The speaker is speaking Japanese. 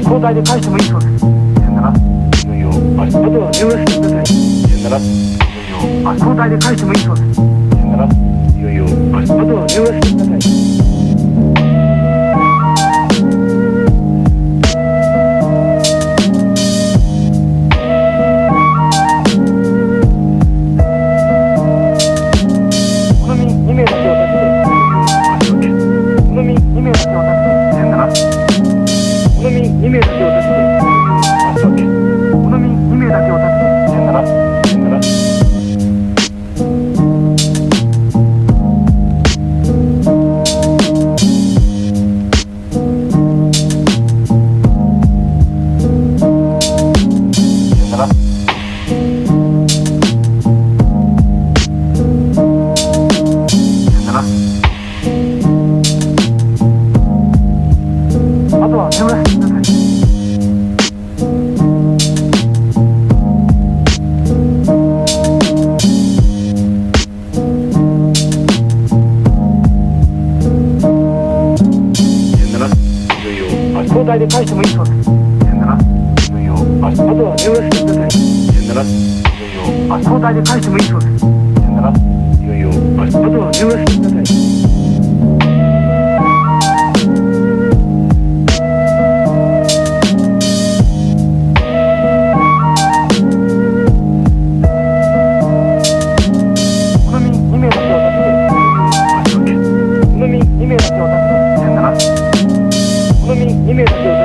交代で返してもいいそうです。あれ、あとは運してくだい。17、あ、交代で返してもいいそうです。あ、交代で返してもいいそうです。分用ああとはよ。ろしくください。分用あ交代で返してもいいそうです。分用ああとはよ。ろし Elim.